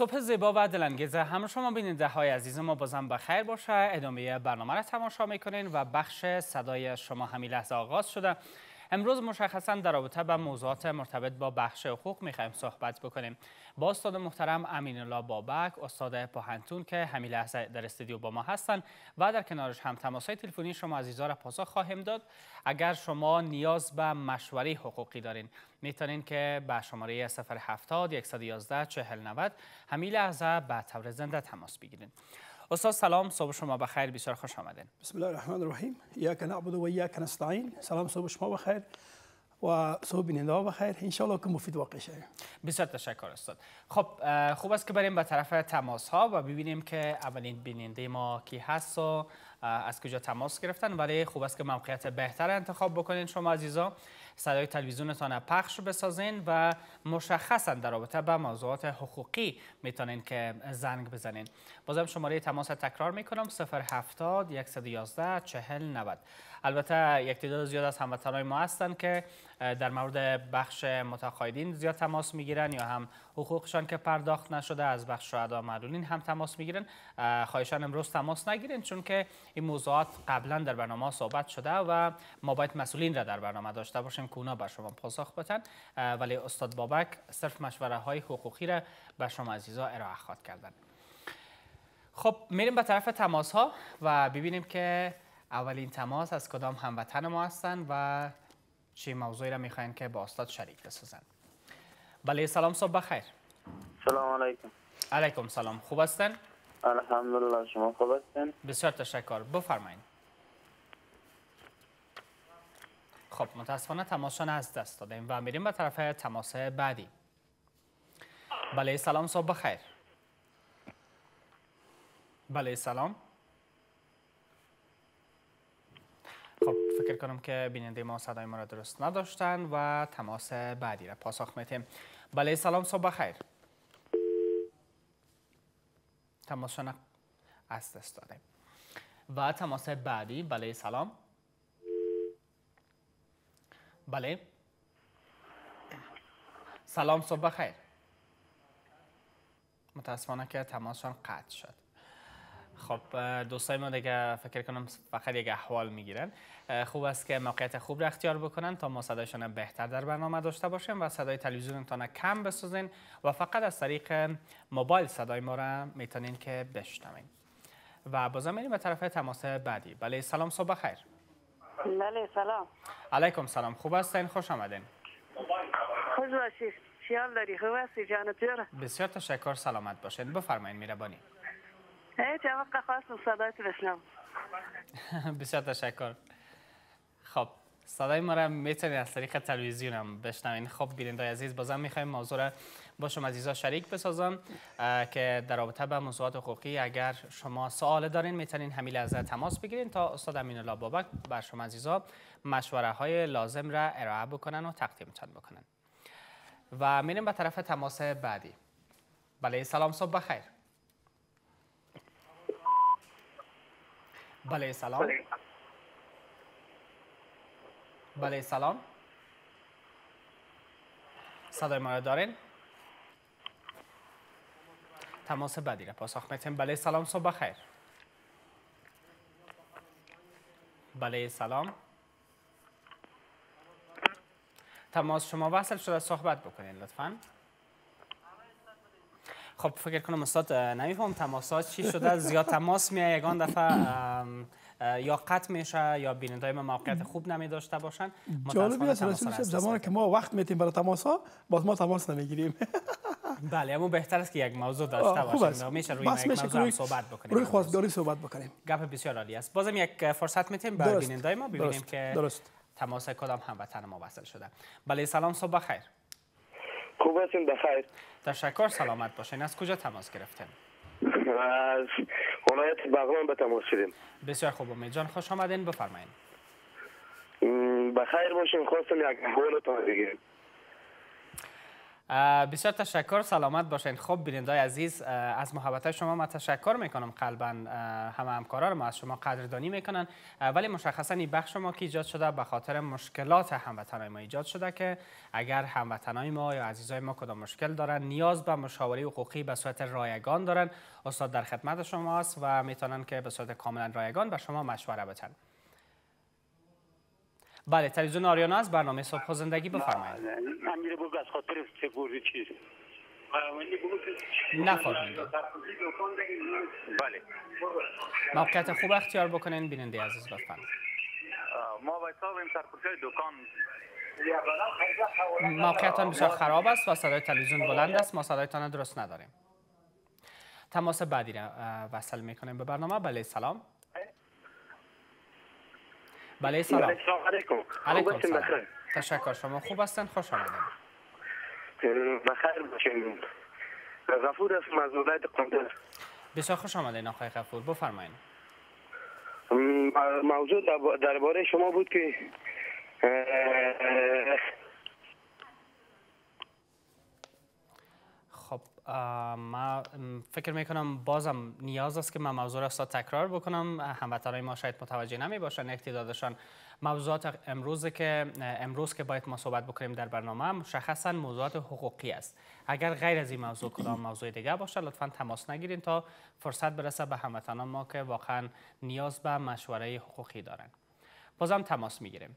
صبح زیبا و دلانگیز همه شما بیننده های عزیز ما بازم بخیر باشه. ادامه برنامه را تماشا می‌کنین و بخش صدای شما همین لحظه آغاز شده. امروز مشخصا در رابطه با موضوعات مرتبط با بخش حقوق می‌خوایم صحبت بکنیم. با استاد محترم امین الله بابک استاد پاهنتون که همین لحظه در استودیو با ما هستند و در کنارش هم تماس تلفنی شما عزیزا را پاسخ خواهیم داد. اگر شما نیاز به مشوره حقوقی دارین می‌تونین که به شماره 070 111 4090 همین لحظه به طور زنده تماس بگیرین. استاد سلام صبح شما بخیر بسیار خوش آمدین. بسم الله الرحمن الرحیم. ایاک نعبد و ایاک نستعین. سلام صبح شما بخیر و صبح بیننده ها بخیر. انشالله که مفید واقع شه. بسیار تشکر استاد. خب خوب است که بریم به طرف تماس ها و ببینیم که اولین بیننده ما کی هست و از کجا تماس گرفتن. ولی خوب است که موقعیت بهتر انتخاب بکنین شما عزیزا. صدای تلویزیونتان پخش بسازین و مشخصا در رابطه با موضوعات حقوقی می‌تونین که زنگ بزنین. بازم شماره تماس تکرار می‌کنم 070 111 40 90 البته یک تعداد زیاد از هموطنان ما هستند که در مورد بخش متقاعدین زیاد تماس می‌گیرن یا هم حقوقشان که پرداخت نشده از بخش شهدا معلولین هم تماس می‌گیرن. خواهشان امروز تماس نگیرین چون که این موضوعات قبلا در برنامه صحبت شده و ما باید مسئولین را در برنامه داشته باشیم که اونا به شما پاسخ بدن. ولی استاد بابک صرف مشوره های حقوقی را به شما عزیزا ارائه خواهد کردن. خب میریم به طرف تماس ها و ببینیم که اولین تماس از کدام هموطن ما هستند و چه موضوعی را می‌خواین که با استاد شریک بسازن بله سلام صبح بخیر. سلام علیکم. علیکم سلام خوب هستن الحمدلله شما خوب هستین؟ بسیار تشکر بفرمایید. خب متاسفانه تماسشان از دست دادیم و میریم به طرف تماس بعدی. بله سلام صبح بخیر. بله سلام خب فکر کنم که بیننده ما صدای ما را درست نداشتن و تماس بعدی را پاسخ میتیم بله سلام صبح بخیر. تماسشان از دست دادیم و تماس بعدی بله سلام. بله. سلام صبح بخیر. متاسفانه که تماسشان قطع شد. خب دوستای ما دیگه فکر کنم فقط یک احوال می‌گیرن. خوب است که موقعیت خوب را اختیار بکنن تا ما صدایشان بهتر در برنامه داشته باشیم و صدای تلویزیونتان کم بسازین و فقط از طریق موبایل صدای ما را می‌تونین که بشنوین. و بازم میریم به طرف تماس بعدی. بله سلام صبح خیر بله سلام. علیکم سلام. خوب هستین؟ خوش آمدین. خوش باشید خیال داری؟ خوب هستی؟ جان بسیار تشکر. سلامت باشین. بفرمایید میربانی. هیچ وقت خواستم صدایت بشنم. بسیار تشکر. خب صدای ما را می‌تونید از طریق تلویزیون هم بشنوین. خب بیننده عزیز بازم می‌خوایم موضوع را با شما عزیزا شریک بسازم که در رابطه با موضوعات حقوقی اگر شما سوال دارین می‌تونین همین لحظه تماس بگیرین تا استاد امین الله بابک بر شما عزیزا مشوره های لازم را ارائه بکنن و تقدیمتان بکنن. و میریم به طرف تماس بعدی. بله سلام صبح بخیر. بله سلام بله سلام صدای ما را دارین تماس بعدی را پاسخ میتیم بله سلام صبح بخیر بله سلام تماس شما وصل شده صحبت بکنین لطفا خب فکر کنم استاد نمیفهم تماسات چی شده زیاد تماس میاد یگان دفعه یا قطع میشه یا بیننده ما موقعیت خوب نمی داشته باشن. جالبی است رسول زمانی که ما وقت میتیم برای تماس ها باز ما تماس نمی‌گیریم. بله اما بهتر است که یک موضوع داشته باشیم. میشه روی یک موضوع روی صحبت بکنیم. روی خواستگاری صحبت بکنیم. گپ بسیار عالی است. بازم یک فرصت میتیم برای بیننده ما ببینیم که درست. تماس کدام هموطن ما وصل شده. بله سلام صبح بخیر. خوب هستین بخیر تشکر سلامت باشین. از کجا تماس گرفتین؟ از ولایت بغلان به تماس شدیم بسیار خوب امید جان. خوش آمدین. بفرمایید بخیر باشین. خواستم یک احوالتان بگیریم بسیار تشکر سلامت باشین. خب بیننده عزیز از محبت شما ما تشکر می‌کنم. قلبا همه همکاران ما از شما قدردانی می‌کنن. ولی مشخصا این بخش ما که ایجاد شده به خاطر مشکلات هموطنای ما ایجاد شده که اگر هموطنای ما یا عزیزای ما کدام مشکل دارن نیاز به مشاوره حقوقی به صورت رایگان دارن استاد در خدمت شماست و می‌تونن که به صورت کاملا رایگان به شما مشوره بدن. بله تلویزیون آریانا از برنامه صبح زندگی بفرمایید. امیر بود از خاطر سکوری چیز. نفرمایید بله. موقعیت خوب اختیار بکنین. بیننده عزیز لطفا. ما باید صاحبیم سرپوشه دکان. موقعیتان بسیار خراب است و صدای تلویزیون بلند است. ما صدایتان درست نداریم. تماس بعدی را وصل می‌کنیم به برنامه. بله سلام. بله سلام. السلام علیکم. علیکم سلام. تشکر شما. خوب هستن خوش آمدین. بخیر باشین. غفور هستم از ولایت قندر بسیار خوش آمدین آقای غفور. بفرمایید موضوع در- درباره شما بود که ما م، فکر می‌کنم بازم نیاز است که من موضوع را تکرار بکنم. هموطنان ما شاید متوجه نمی باشن اقتدادشان موضوعات امروز که امروز که باید ما صحبت بکنیم در برنامه مشخصا موضوعات حقوقی است. اگر غیر از این موضوع کدام موضوع دیگه باشه لطفا تماس نگیرین تا فرصت برسه به هموطنان ما که واقعا نیاز به مشوره حقوقی دارن. بازم تماس می‌گیریم.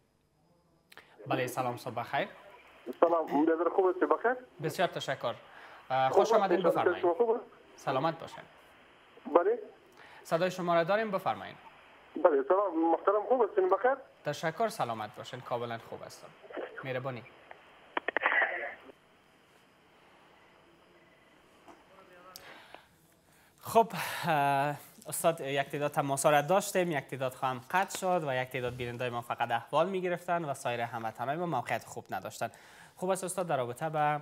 بله سلام صبح بخیر. سلام خوب است بخیر بسیار تشکر. خوش آمدین بفرمایید؟ سلامت باشین. بله. صدای شما را داریم؟ بفرمایید بله سلام. محترم خوب هستین؟ بخیر؟ تشکر سلامت باشین. کاملا خوب هستم. مهربانی. خب استاد یک تعداد تماس را داشتیم یک تعداد خواهم قطع شد و یک تعداد بیننده ما فقط احوال می گرفتن و سایر هموطنان ما موقعیت خوب نداشتن. خوب است استاد در رابطه به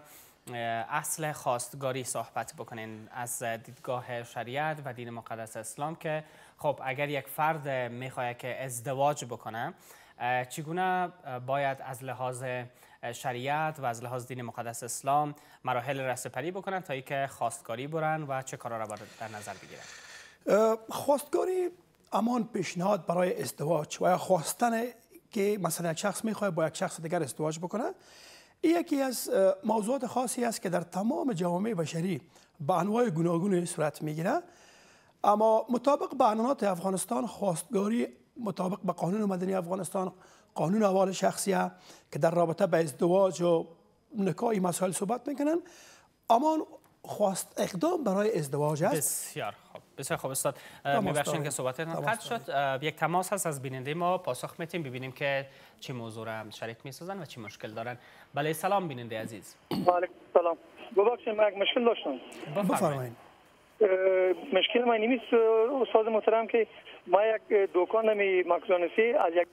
اصل خواستگاری صحبت بکنین از دیدگاه شریعت و دین مقدس اسلام که خب اگر یک فرد می‌خواهد که ازدواج بکنه چگونه باید از لحاظ شریعت و از لحاظ دین مقدس اسلام مراحل رسپری بکنن تا اینکه خواستگاری برن و چه کارا را باید در نظر بگیرن؟ خواستگاری امان پیشنهاد برای ازدواج و خواستن که مثلا یک شخص می‌خواد با یک شخص دیگر ازدواج بکنه یکی از موضوعات خاصی است که در تمام جوامع بشری به انواع گوناگون صورت می‌گیره. اما مطابق به قانونات افغانستان خواستگاری مطابق به قانون مدنی افغانستان قانون احوال شخصیه که در رابطه به ازدواج و نکاح این مسائل صحبت می‌کنن. اما خواست اقدام برای ازدواج است؟ بسیار خوب. بسیار خوب استاد. میبخشین. که صحبتتان تماس قطع شد. یک تماس هست از بیننده ما. پاسخ میتیم ببینیم که چه موضوع را شریک می‌سازن و چه مشکل دارن. بله سلام بیننده عزیز. علیکم سلام ببخشید من مشکل داشتم. بفرمایید. مشکل من اه، استاد محترم که ما یک دکان می مکزانسی از یک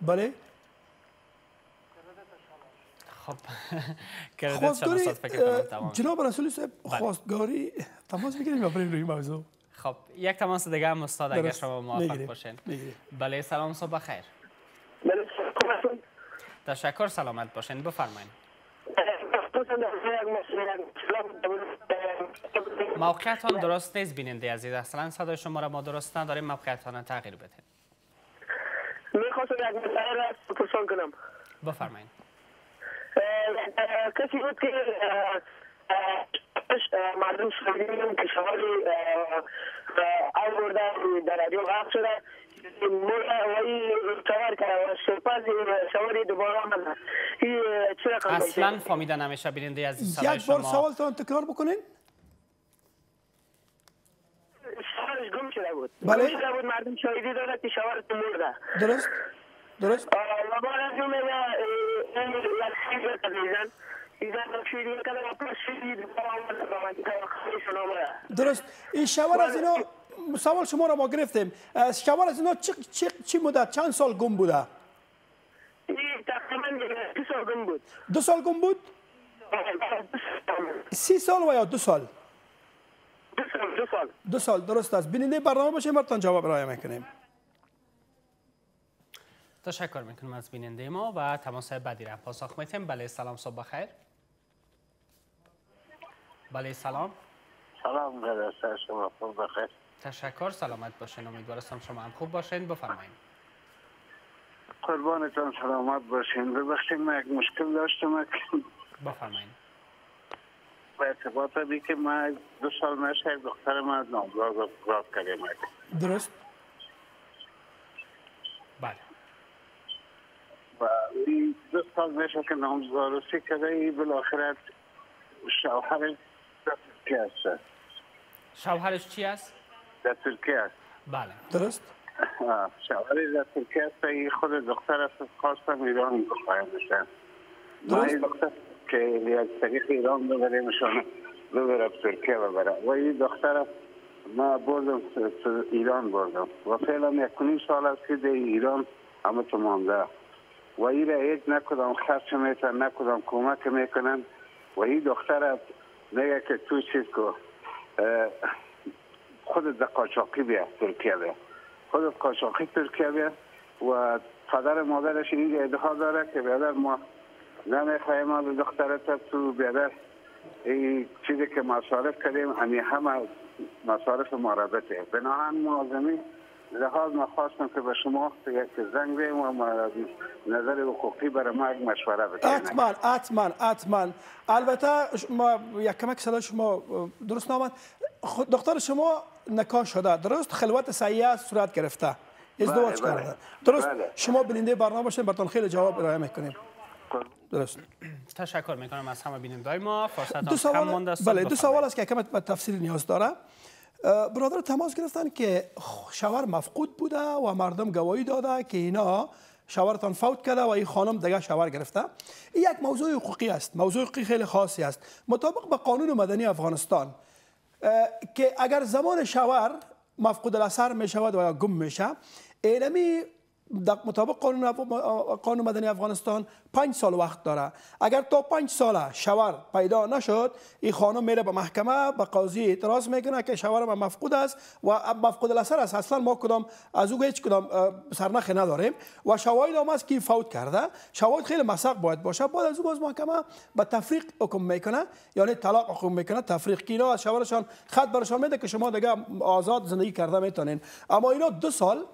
بله. خب خواستگاری استاد فکر کنم اه، تمام. جناب رسول صاحب خواستگاری تماس می‌گیریم یا بریم روی موضوع؟ خب یک تماس دیگه هم استاد اگر. شما موافق. باشین. بله سلام صبح خیر بله،؟ تشکر سلامت باشین. بفرمایید موقعیتان درست نیست بیننده عزیز. اصلا صدای شما را ما درست نداریم. موقعیتان تغییر بدین. می‌خواستم یک مسئله را پرسان کنم. بفرمایید کسی بود که مردم سوریدیم که سواری آورده در رادیو غرق میشه؟ اصلا فهمیده نمیشه بیننده عزیز یک بار سوالتان تکرار بکنین. سوارش گم شده بود. بله. گم شده بود مردم شاهدی داره که سوارش مرده. درست؟ درست؟ و بعد از درست. این شوار از اینا سوال شما را ما گرفتیم. اه، شوار از اینا چه, چه, چه مدت چند سال گم بوده؟ تقریبا دو سال گم بود؟ دو سال گم بود سی سال و یا دو سال؟ دو سال دو سال. دو سال. درست است. بیننده برنامه باشیم برتان جواب ارائه می‌کنیم. تشکر می‌کنم از بیننده ما و تماس بعدی را. پاسخ میتیم بله سلام صبح خیر بله سلام. سلام برسه شما خوب بخیر. تشکر سلامت باشین. امیدوارم شما هم خوب باشین. بفرمایید قربانتان سلامت باشین. ببخشید من یک مشکل داشتم. که بفرمایید به ارتباط بی که من دو سال میشه یک دختر من نامزاد کردیم درست بله و این دو سال میشه که نامزادرسی کرده ای بالاخره شوهر در ترکیه است. شوهرش چی است؟ در ترکیه است. بله. درست؟ آه، شوهر در ترکیه است. ای خود دختر است. خواستم ایران بخواهیم بشن ما این دختر که یک طریق ایران ببریمشان ببره ترکیه ببره و این دختر ما بردم ایران بردم. و فعلا یک نیم سال است که در ایران همه تو مانده و این را هیچ نکدام خرچ میتن نکدام کمک می‌کنن. و این دختر میگه که تو چیز کو اه، خودت در قاچاقی بیا ترکیه بیا خودت قاچاقی ترکیه بیا و پدر مادرش این ادعا داره که بیادر ما نمی‌خوایم از دخترت تو بیادر. این چیزی که مصارف کردیم همین همه مصارف ما را بناهن معظمی لحاظ ما خواستم که به شما یک زنگ بیم و ما نظر حقوقی برای ما یک مشوره بکنیم حتما حتما حتما البته ما یک کمک صدا شما درست نامد. دختر شما نکاح شده. درست خلوت صحیحه صورت گرفته. ازدواج بله. کرده. درست. بله. شما بیننده برنامه باشین براتون خیلی جواب ارائه می‌کنیم. درست. تشکر می‌کنم از همه بینندگان ما. فرصت دو کم سوال مانده است. بله دو. سوال است که کم به تفصیل نیاز داره. برادر تماس گرفتن که شوهر مفقود بوده و مردم گواهی داده که اینا شوهرتان فوت کرده و این خانم دیگه شوهر گرفته. این یک موضوع حقوقی است. موضوع حقوقی خیلی خاصی است. مطابق به قانون مدنی افغانستان که اگر زمان شوهر مفقود الاثر می شود و یا گم میشه اینمی مطابق قانون, اف- قانون مدنی افغانستان پنج سال وقت داره. اگر تا پنج سال شوهر پیدا نشد این خانم میره به محکمه به قاضی اعتراض می‌کنه که شوهر من مفقود است و مفقود الاثر است. اصلا ما کدام از او هیچ کدام سرنخی نداریم. و شواهد هم است که فوت کرده. شواهد خیلی مسق باید باشه. بعد از او باز محکمه به تفریق حکم می‌کنه. یعنی طلاق حکم می‌کنه. تفریق که از شوهرشان خط برشان میده که شما دیگه آزاد زندگی کرده می‌تونین. اما اینا دو سال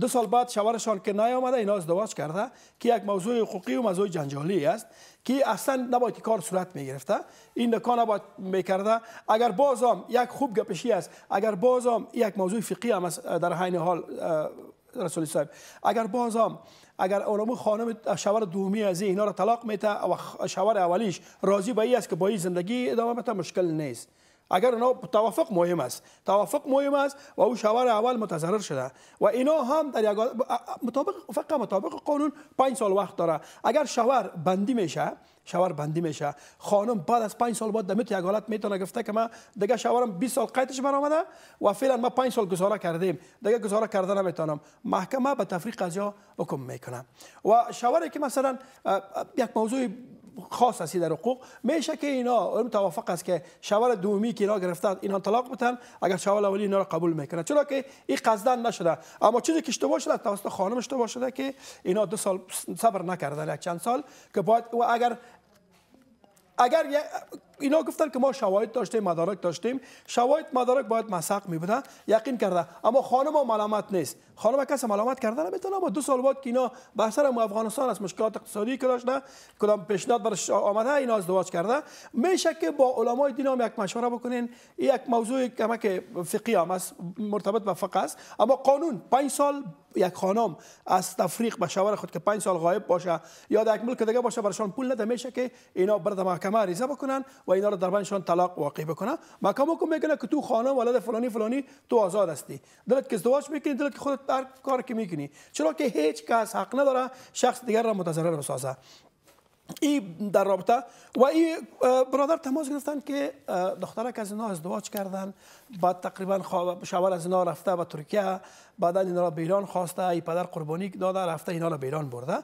دو سال بعد شوهرشان که نیامده اینا ازدواج کرده که یک موضوع حقوقی و موضوع جنجالی است که اصلا نباید کار صورت می‌گرفته. این نکان نباید می‌کرده. اگر بازم یک خوب گپشی است اگر بازم یک موضوع فقهی هم در حین حال اه، رسولی صاحب اگر بازم اگر اونمو خانم شوهر دومی از اینا رو طلاق میته و شوهر اولیش راضی به است که با این زندگی ادامه بده مشکل نیست. اگر اونا توافق مهم است. توافق مهم است و او شوهر اول متضرر شده. و اینا هم در یک مطابق فقط مطابق قانون پنج سال وقت داره. اگر شوهر بندی میشه شوهر بندی میشه خانم بعد از پنج سال بعد دمیت یک حالت می‌تونه گفته که من دیگه شوهرم 20 سال قیدش برآمده و فعلا ما پنج سال گزاره کردیم. دیگه گزاره کرده نمی‌تونم. محکمه به تفریق از جا حکم می‌کنه و شوهری که مثلا یک موضوع خاص است در حقوق. میشه که اینا اون توافق است که شوهر دومی که اینا گرفتن اینا طلاق بتن اگر شوهر اولی اینا رو قبول می‌کنه چرا که این قصدن نشده. اما چیزی که اشتباه شده توسط خانم اشتباه شده که اینا دو سال صبر نکردن یک چند سال که باید و اگر اگر اینا گفتن که ما شواهد داشتیم مدارک داشتیم. شواهد مدارک باید مسق می یقین کرده. اما خانم ما ملامت نیست. خانم کسی ملامت کرده نمی‌تونه اما دو سال بعد که اینا به سر افغانستان از مشکلات اقتصادی که داشته کدام پیشنهاد برش آمده اینا ازدواج کرده. میشه که با علمای دین هم یک مشوره بکنین. یک موضوع کمک فقهی هم است مرتبط به فقه است. اما قانون پنج سال یک خانم از تفریق به شوهر خود که پنج سال غایب باشه یا در یک ملک دیگه باشه برشان پول نده. میشه که اینا برد محکمه ریزه بکنن. و اینا رو در بینشان طلاق واقع بکنن. محکمه کو میگه که تو خانم ولد فلانی فلانی تو آزاد هستی. دلت که ازدواج می‌کنی دلت که خودت در کار که می‌کنی. چرا که هیچ کس حق نداره شخص دیگر را متضرر بسازه. این در رابطه و اه، برادر تماس گرفتن که دخترک از اینا ازدواج کردن. بعد تقریبا شوهر از اینا رفته به ترکیه. بعدا اینا را به ایران خواسته. ای پدر قربانی داده رفته اینا را به ایران برده.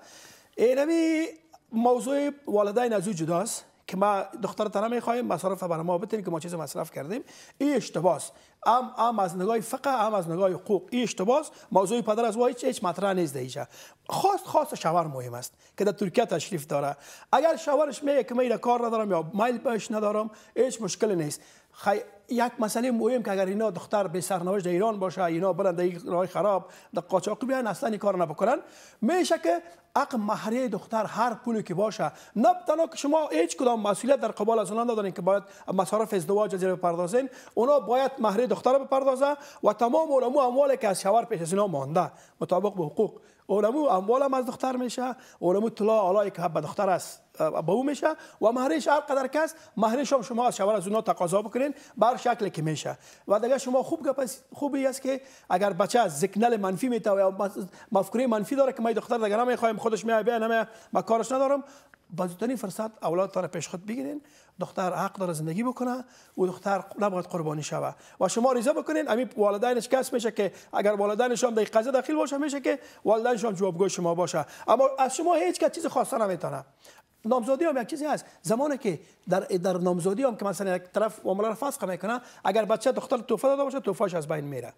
اینمی موضوع والدین از او جداست. که ما دخترتان می‌خوایم مصارف برای ما بتین که ما چیز مصرف کردیم. این اشتباس. ام ام از نگاه فقه ام از نگاه حقوق. این اشتباس موضوع پدر از وای هیچ مطرح نیست دیگه خواست خواست شوهر مهم است که در ترکیه تشریف داره. اگر شوهرش میگه که من کار ندارم یا مایل بهش ندارم هیچ مشکل نیست. خی... یک مسئله مهم که اگر اینا دختر به سرنوشت در ایران باشه اینا برن در راه خراب در قاچاقی بیان اصلا این کار نبکنن. میشه که حق مهریه دختر هر پولی که باشه نه تنها که شما هیچ کدام مسئولیت در قبال از اونها که باید مصارف ازدواج زیر بپردازین اونا باید مهریه دختر بپردازه و تمام علمو اموالی که از شوهر پیش از اینا مانده مطابق به حقوق. علمو اموال هم از دختر میشه. علمو طلا علایی که به دختر است به او میشه. و مهرش هر قدر کس مهرش هم شما از شوهر از اونها تقاضا بکنین بر شکل که میشه. و دیگه شما خوب گپ خوبی است که اگر بچه از زکنل منفی میته یا مفکوره منفی داره که ما دختر دیگه نمی‌خوایم خودش میای بیا نمی ما کارش ندارم. با زودترین فرصت اولادتان پیش خود بگیرین. دختر حق داره زندگی بکنه. و دختر نباید قربانی شوه. و شما ریزه بکنین. همین والدینش کس میشه که اگر والدینش هم در قضیه داخل باشه میشه که والدینش هم جوابگوی شما باشه. اما از شما هیچ کس چیز خاصه نمی‌تونه. نامزادی هم یک چیزی هست. زمانی که در در نامزادی هم که مثلا یک طرف معامله را فسخ می‌کنه اگر بچه دختر توفه داده باشه توفهش از بین میره.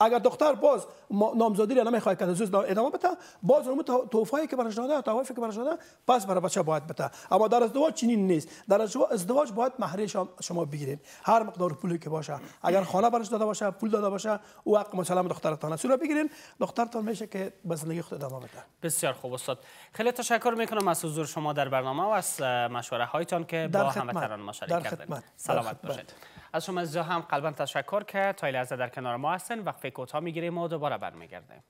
اگر دختر باز نامزادی را نمی‌خواد که زوز ادامه بده باز اون توفایی که برش داده توافی که برش داده پس برای بچه باید بده. اما در ازدواج چنین نیست. در ازدواج باید مهریه شما بگیرید. هر مقدار پولی که باشه. اگر خانه برش داده باشه پول داده باشه او حق مثلا دخترتان است. بگیرین دخترتان میشه که به زندگی خود ادامه بده. بسیار خوب استاد. خیلی تشکر می‌کنم از حضور شما در برنامه و از مشوره هایتان که با هموطنان ما شریک کردید سلامت باشید. از شما از هم قلبا تشکر که تا لحظه در کنار ما هستن. وقفه کوتاه می‌گیریم و دوباره برمیگردیم.